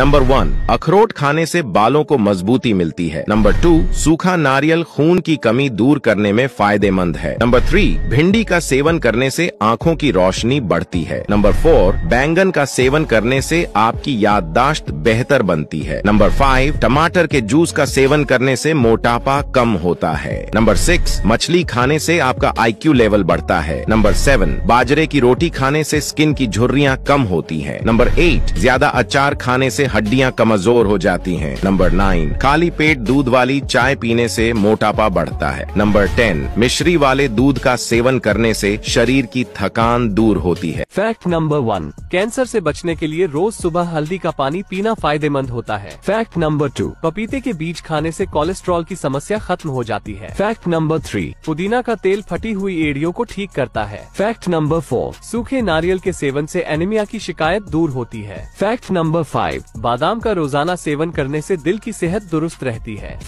Number one अखरोट खाने से बालों को मजबूती मिलती है। नंबर टू सूखा नारियल खून की कमी दूर करने में फ़ायदेमंद है। नंबर थ्री भिंडी का सेवन करने से आँखों की रोशनी बढ़ती है। नंबर फोर बैंगन का सेवन करने से आपकी याददाश्त बेहतर बनती है। नंबर फाइव टमाटर के जूस का सेवन करने से मोटापा कम होता है। नंबर सिक्स मछली खाने से आपका आईक्यू लेवल बढ़ता है। नंबर सेवन बाजरे की रोटी खाने से स्किन की झुर्रियाँ कम होती है। नंबर एट ज़्यादा अचार खाने से हड्डियाँ कमज़ोर हो जाती हैं। नंबर नाइन खाली पेट दूध वाली चाय पीने से मोटापा बढ़ता है। नंबर टेन मिश्री वाले दूध का सेवन करने से शरीर की थकान दूर होती है। फैक्ट नंबर वन कैंसर से बचने के लिए रोज सुबह हल्दी का पानी पीना फ़ायदेमंद होता है। फैक्ट नंबर टू पपीते के बीज खाने से कोलेस्ट्रॉल की समस्या खत्म हो जाती है। फैक्ट नंबर थ्री पुदीना का तेल फटी हुई एड़ियों को ठीक करता है। फैक्ट नंबर फोर सूखे नारियल के सेवन से एनीमिया की शिकायत दूर होती है। फैक्ट नंबर फाइव बादाम का रोज़ाना सेवन करने से दिल की सेहत दुरुस्त रहती है।